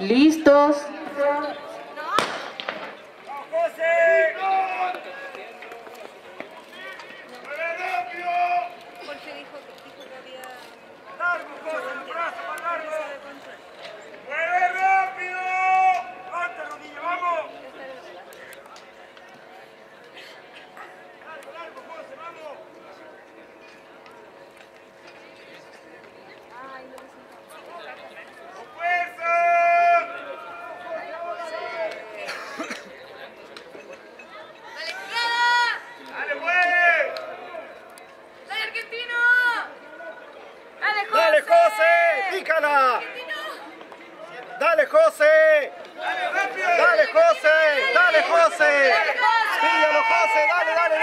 ¿Listos? ¡Dale, José! ¡Dale, José! ¡Dale, José! ¡Píllalo, José! ¡Dale, dale!